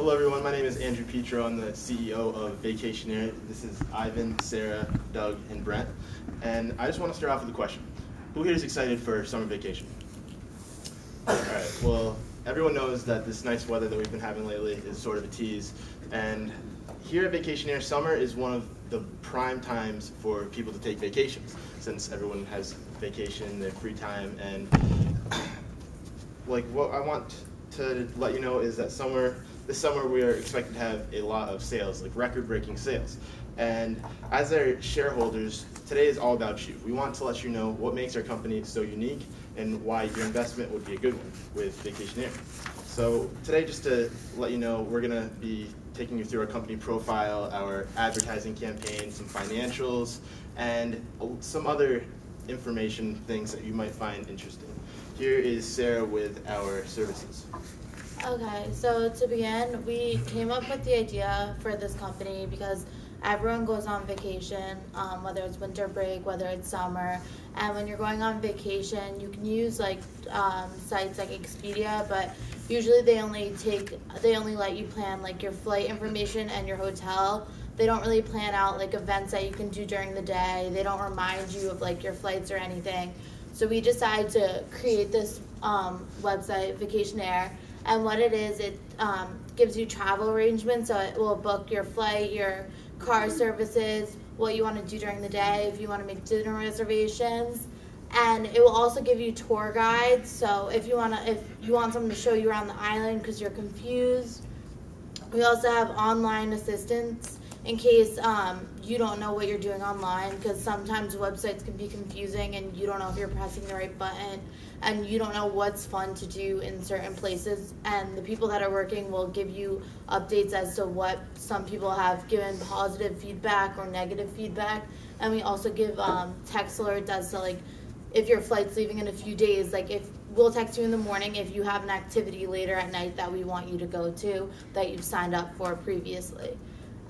Hello everyone, my name is Andrew Petro. I'm the CEO of Vacationaire. This is Ivan, Sarah, Doug, and Brent. And I just want to start off with a question. Who here is excited for summer vacation? Alright, well, everyone knows that this nice weather that we've been having lately is sort of a tease. And here at Vacationaire, summer is one of the prime times for people to take vacations, since everyone has vacation, their free time, and like what I want to let you know is that summer, this summer we are expected to have a lot of sales, like record-breaking sales. And as our shareholders, today is all about you. We want to let you know what makes our company so unique and why your investment would be a good one with Vacationaire. So today, just to let you know, we're gonna be taking you through our company profile, our advertising campaign, some financials, and some other information things that you might find interesting. Here is Sarah with our services. Okay, so to begin, we came up with the idea for this company because everyone goes on vacation, um, whether it's winter break, whether it's summer, and when you're going on vacation, you can use like um, sites like Expedia, but usually they only take they only let you plan like your flight information and your hotel. They don't really plan out like events that you can do during the day. They don't remind you of like your flights or anything. So we decided to create this um, website, Vacationaire and what it is, it um, gives you travel arrangements. So it will book your flight, your car services, what you want to do during the day, if you want to make dinner reservations. And it will also give you tour guides. So if you want to, if you want someone to show you around the island because you're confused, we also have online assistance in case um, you don't know what you're doing online because sometimes websites can be confusing and you don't know if you're pressing the right button and you don't know what's fun to do in certain places. And the people that are working will give you updates as to what some people have given positive feedback or negative feedback. And we also give um, text alerts as to like if your flight's leaving in a few days like if we'll text you in the morning if you have an activity later at night that we want you to go to that you've signed up for previously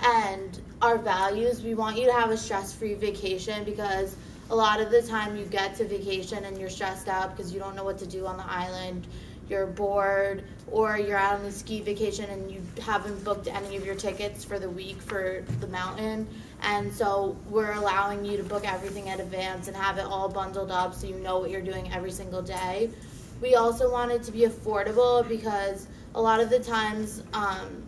and our values. We want you to have a stress free vacation because a lot of the time you get to vacation and you're stressed out because you don't know what to do on the island, you're bored, or you're out on the ski vacation and you haven't booked any of your tickets for the week for the mountain. And so we're allowing you to book everything in advance and have it all bundled up so you know what you're doing every single day. We also want it to be affordable because a lot of the times um,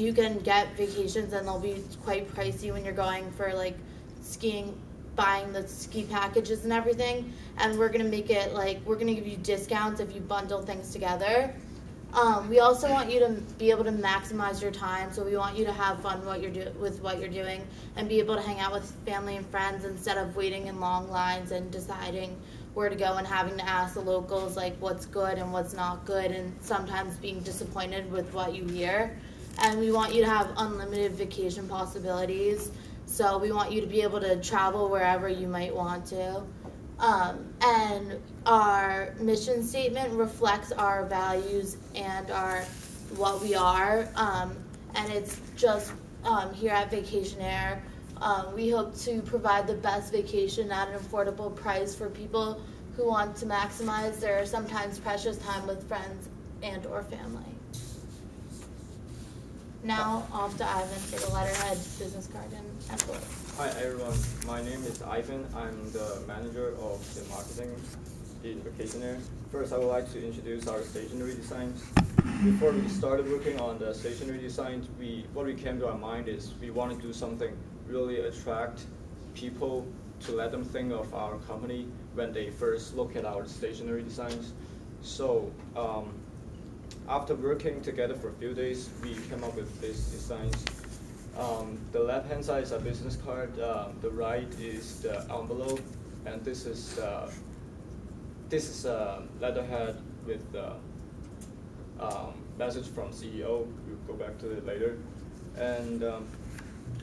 you can get vacations and they'll be quite pricey when you're going for like skiing buying the ski packages and everything. And we're gonna make it like we're gonna give you discounts if you bundle things together. Um, we also want you to be able to maximize your time. So we want you to have fun what you're do- with what you're doing and be able to hang out with family and friends instead of waiting in long lines and deciding where to go and having to ask the locals like what's good and what's not good and sometimes being disappointed with what you hear and we want you to have unlimited vacation possibilities. So we want you to be able to travel wherever you might want to. Um, and our mission statement reflects our values and our what we are. Um, and it's just um, here at Vacationaire. Um, we hope to provide the best vacation at an affordable price for people who want to maximize their sometimes precious time with friends and or family. Now off to Ivan for the letterhead, business card, and envelope. Hi everyone, my name is Ivan. I'm the manager of the marketing in Vacationaire. First, I would like to introduce our stationery designs. Before we started working on the stationery designs, we what we came to our mind is we want to do something really attract people to let them think of our company when they first look at our stationery designs. So um, after working together for a few days, we came up with these designs. Um, the left hand side is a business card, uh, the right is the envelope, and this is uh, this is a letterhead with the um, message from CEO. We'll go back to it later. And um,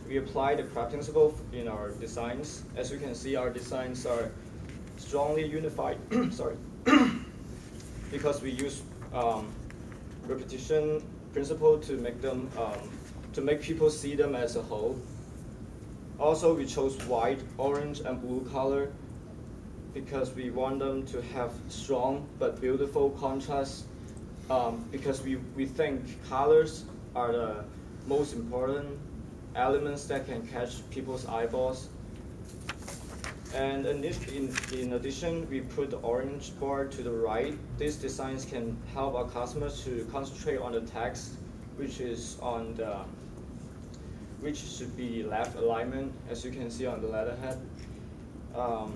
we apply the CRAP principle in our designs. As you can see, our designs are strongly unified. sorry, because we use um, repetition principle to make them um, to make people see them as a whole. Also, we chose white, orange, and blue color because we want them to have strong but beautiful contrast. Um, because we, we think colors are the most important elements that can catch people's eyeballs. And in, in, in addition, we put the orange bar to the right. These designs can help our customers to concentrate on the text, which is on the, which should be left alignment, as you can see on the letterhead. Um,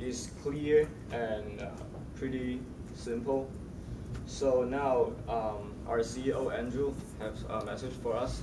is clear and uh, pretty simple. So now um, our CEO Andrew has a message for us.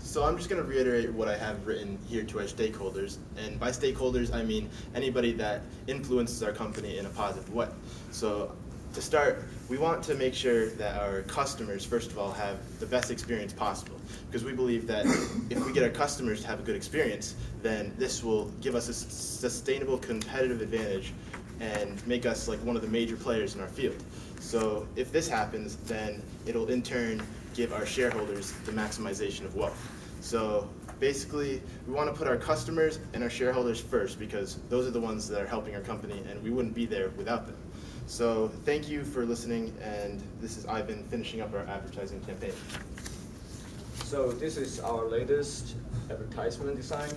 So I'm just going to reiterate what I have written here to our stakeholders. And by stakeholders, I mean anybody that influences our company in a positive way. So to start, we want to make sure that our customers, first of all, have the best experience possible. Because we believe that if we get our customers to have a good experience, then this will give us a sustainable competitive advantage and make us like one of the major players in our field. So if this happens, then it'll in turn give our shareholders the maximization of wealth. So basically, we want to put our customers and our shareholders first because those are the ones that are helping our company and we wouldn't be there without them. So thank you for listening and this is Ivan finishing up our advertising campaign. So this is our latest advertisement design.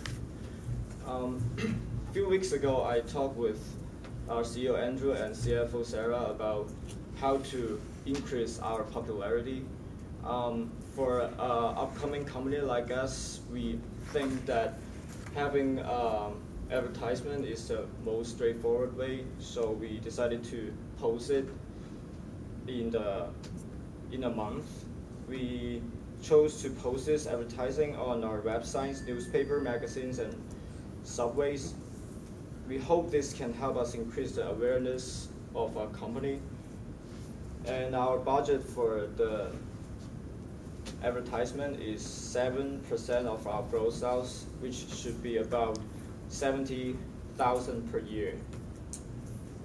Um, a few weeks ago, I talked with our CEO Andrew and CFO Sarah about how to increase our popularity um, for an upcoming company like us, we think that having um, advertisement is the most straightforward way. So we decided to post it in the in a month. We chose to post this advertising on our websites, newspaper, magazines, and subways. We hope this can help us increase the awareness of our company. And our budget for the advertisement is 7% of our gross sales, which should be about 70,000 per year.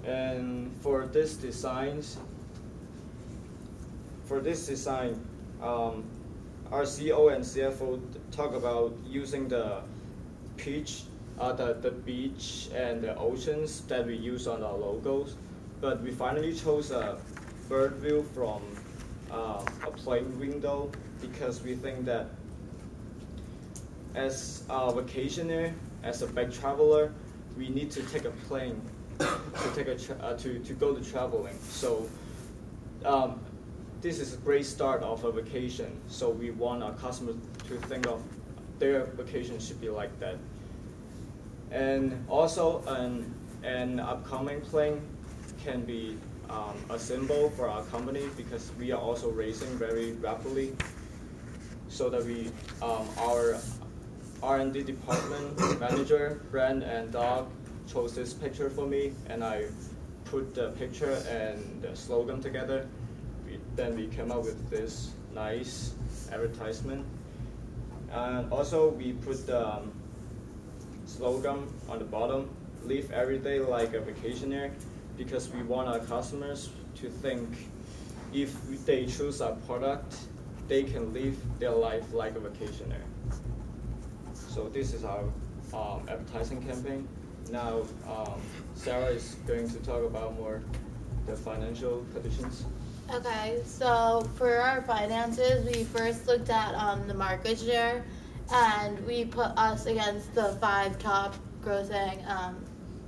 And for this design, for this design, um, our CEO and CFO talk about using the peach, uh, the, the beach and the oceans that we use on our logos. But we finally chose a bird view from uh, a plane window because we think that as a vacationer, as a bike traveler, we need to take a plane to take a uh, to to go to traveling. So um, this is a great start of a vacation. So we want our customers to think of their vacation should be like that. And also an an upcoming plane can be um, a symbol for our company because we are also racing very rapidly so that we, um, our R&D department manager, Brand and Doug, chose this picture for me, and I put the picture and the slogan together. We, then we came up with this nice advertisement. And also we put the um, slogan on the bottom, live every day like a vacationer, because we want our customers to think if they choose our product, they can live their life like a vacationer. So this is our um, advertising campaign. Now um, Sarah is going to talk about more the financial conditions. Okay, so for our finances, we first looked at um, the market share, and we put us against the five top grossing um,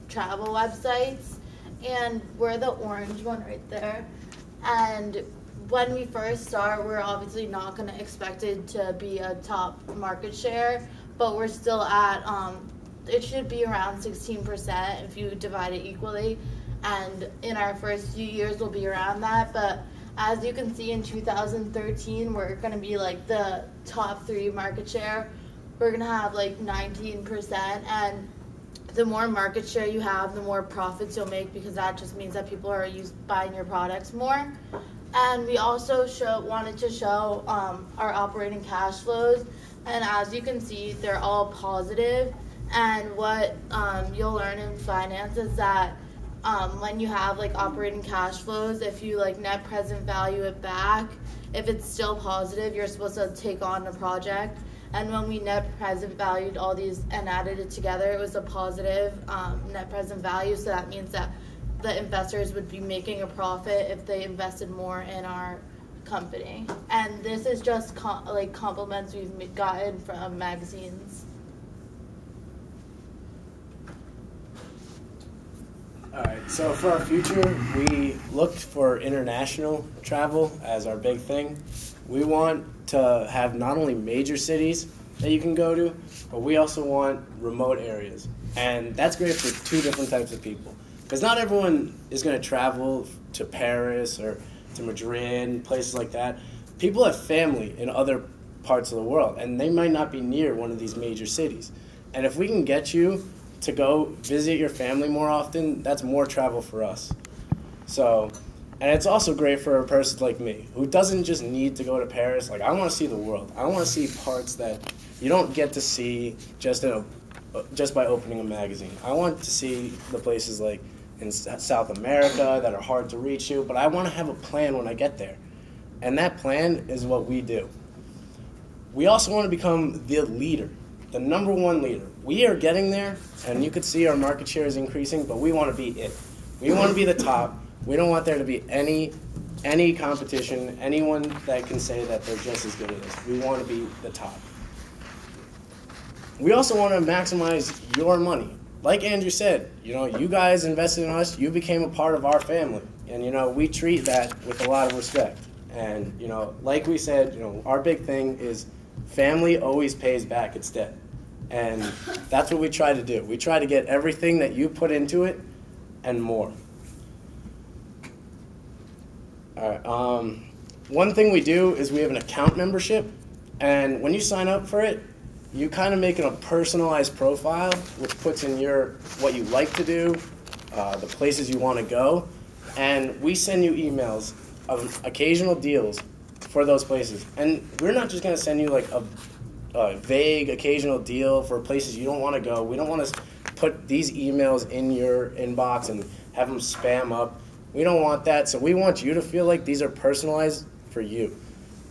travel websites, and we're the orange one right there. And when we first start, we're obviously not going to expect it to be a top market share, but we're still at, um, it should be around 16% if you divide it equally. And in our first few years, we'll be around that. But as you can see in 2013, we're going to be like the top three market share. We're going to have like 19%. And the more market share you have, the more profits you'll make because that just means that people are used, buying your products more. And we also show, wanted to show um, our operating cash flows. And as you can see, they're all positive. And what um, you'll learn in finance is that um, when you have like operating cash flows, if you like net present value it back, if it's still positive, you're supposed to take on the project. And when we net present valued all these and added it together, it was a positive um, net present value. So that means that the investors would be making a profit if they invested more in our company, and this is just like compliments we've gotten from magazines. All right. So for our future, we looked for international travel as our big thing. We want to have not only major cities that you can go to, but we also want remote areas. And that's great for two different types of people. Because not everyone is going to travel to Paris or to Madrid, places like that. People have family in other parts of the world, and they might not be near one of these major cities. And if we can get you to go visit your family more often, that's more travel for us. So, and it's also great for a person like me who doesn't just need to go to Paris. Like, I want to see the world. I want to see parts that you don't get to see just in a, just by opening a magazine. I want to see the places like in South America that are hard to reach you, but I want to have a plan when I get there. And that plan is what we do. We also want to become the leader, the number one leader. We are getting there, and you could see our market share is increasing, but we want to be it. We want to be the top. We don't want there to be any any competition, anyone that can say that they're just as good as us. We want to be the top. We also want to maximize your money. Like Andrew said, you know, you guys invested in us, you became a part of our family. And you know, we treat that with a lot of respect. And you know, like we said, you know, our big thing is family always pays back its debt. And that's what we try to do. We try to get everything that you put into it and more. All right. Um, one thing we do is we have an account membership, and when you sign up for it, you kind of make it a personalized profile, which puts in your what you like to do, uh, the places you want to go, and we send you emails of occasional deals for those places. And we're not just going to send you like a, a vague occasional deal for places you don't want to go. We don't want to put these emails in your inbox and have them spam up. We don't want that. So we want you to feel like these are personalized for you.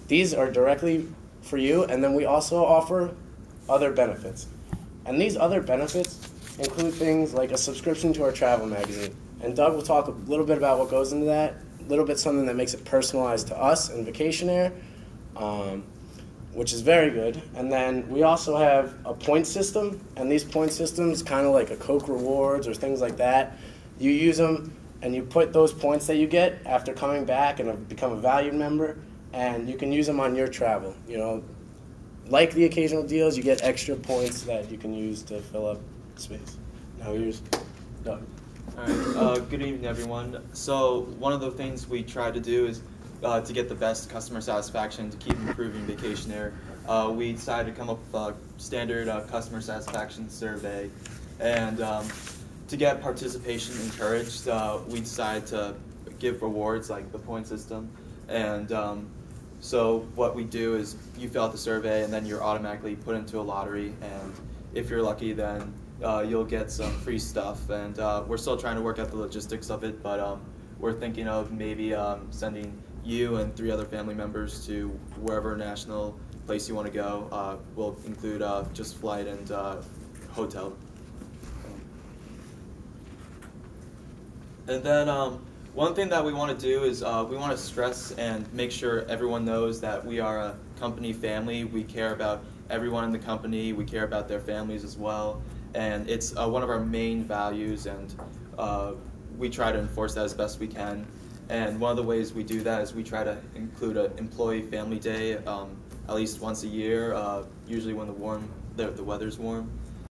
These are directly for you, and then we also offer other benefits. And these other benefits include things like a subscription to our travel magazine. And Doug will talk a little bit about what goes into that, a little bit something that makes it personalized to us and Vacationaire, um, which is very good. And then we also have a point system, and these point systems, kind of like a Coke Rewards or things like that, you use them and you put those points that you get after coming back and become a valued member, and you can use them on your travel. You know, like the occasional deals, you get extra points that you can use to fill up space. Now here's Doug. All right. Uh, good evening, everyone. So one of the things we try to do is uh, to get the best customer satisfaction to keep improving Vacationaire. Uh, we decided to come up with a standard uh, customer satisfaction survey, and um, to get participation encouraged, uh, we decided to give rewards like the point system, and um, so what we do is you fill out the survey and then you're automatically put into a lottery and if you're lucky then uh, you'll get some free stuff and uh, we're still trying to work out the logistics of it but um, we're thinking of maybe um, sending you and three other family members to wherever national place you want to go. Uh, we'll include uh, just flight and uh, hotel. And then um, one thing that we want to do is uh, we want to stress and make sure everyone knows that we are a company family. We care about everyone in the company. We care about their families as well. And it's uh, one of our main values, and uh, we try to enforce that as best we can. And one of the ways we do that is we try to include an employee family day um, at least once a year, uh, usually when the warm the, the weather's warm.